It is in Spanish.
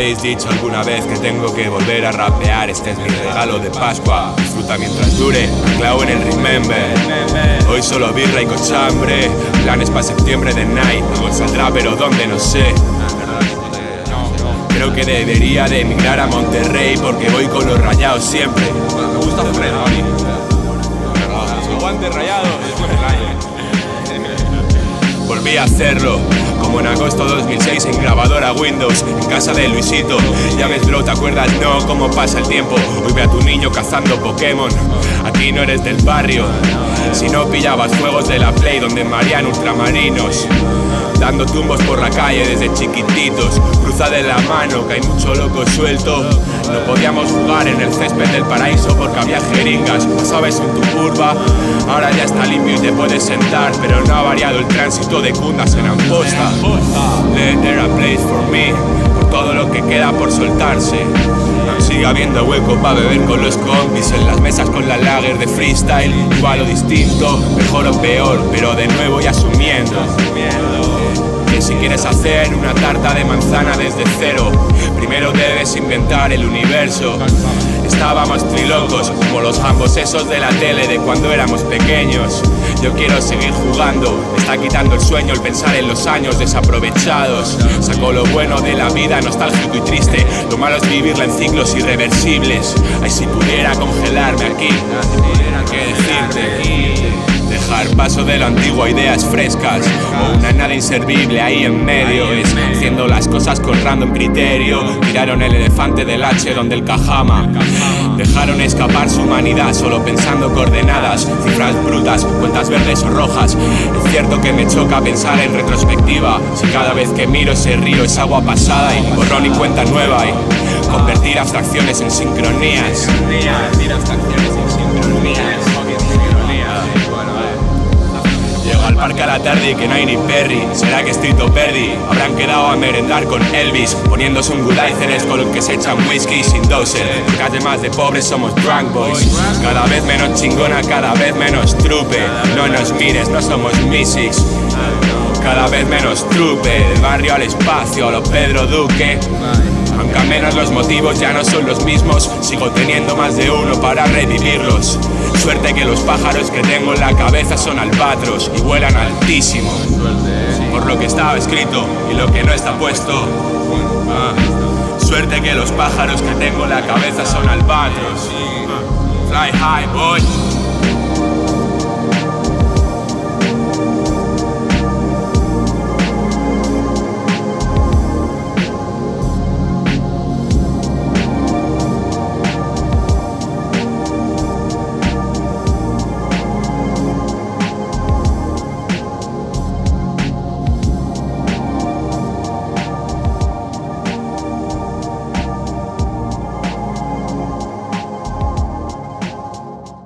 habéis dicho alguna vez que tengo que volver a rapear, este es mi regalo de Pascua. Disfruta mientras dure, clavo en el remember. Hoy solo birra y cochambre, planes para septiembre de night. Luego saldrá, pero dónde no sé. Creo que debería de emigrar a Monterrey porque voy con los rayados siempre. Me gusta. Guantes rayados. Volví a hacerlo, como en agosto 2006 en grabadora Windows, en casa de Luisito. Ya ves, bro, ¿te acuerdas? No, cómo pasa el tiempo. Hoy ve a tu niño cazando Pokémon. A ti no eres del barrio. Si no pillabas juegos de la Play donde marían ultramarinos. Dando tumbos por la calle desde chiquititos. Cruza de la mano, que hay mucho loco suelto. No podíamos jugar en el césped del paraíso porque había jeringas. Pasabas en tu curva, ahora ya limpio y te puedes sentar. Pero no ha variado el tránsito de cundas en Amposta. Let there a place for me, por todo lo que queda por soltarse. Sigue habiendo hueco para beber con los compis en las mesas con la lager de freestyle. Igual o distinto, mejor o peor, pero de nuevo y asumiendo. Si quieres hacer una tarta de manzana desde cero, primero debes inventar el universo. Estábamos trilocos, como los jambos esos de la tele de cuando éramos pequeños. Yo quiero seguir jugando, me está quitando el sueño el pensar en los años desaprovechados. Saco lo bueno de la vida, nostálgico y triste. Lo malo es vivirla en ciclos irreversibles. Ay, si pudiera congelarme aquí, paso de lo antiguo ideas frescas O una nada inservible ahí en medio Es haciendo las cosas con random criterio. Tiraron el elefante del H donde el cajama. Dejaron escapar su humanidad solo pensando coordenadas Cifras brutas, cuentas verdes o rojas. Es cierto que me choca pensar en retrospectiva Si cada vez que miro ese río es agua pasada Y borrón y cuenta nueva y Convertir abstracciones en sincronías. Convertir abstracciones en sincronías al parque a la tarde y que no hay ni Perry. ¿Será que estoy to perdi? Habrán quedado a merendar con Elvis Poniéndose un Gulaiceres con el que se echan whisky sin doser. Porque además de pobres somos drunk boys. Cada vez menos chingona, cada vez menos trupe. No nos mires, no somos Mysics cada vez menos trupe, del barrio al espacio, a lo Pedro Duque. Menos los motivos ya no son los mismos, sigo teniendo más de uno para revivirlos. Suerte que los pájaros que tengo en la cabeza son albatros y vuelan altísimo. Por lo que estaba escrito y lo que no está puesto. Ah, Suerte que los pájaros que tengo en la cabeza son albatros. Fly high, boy.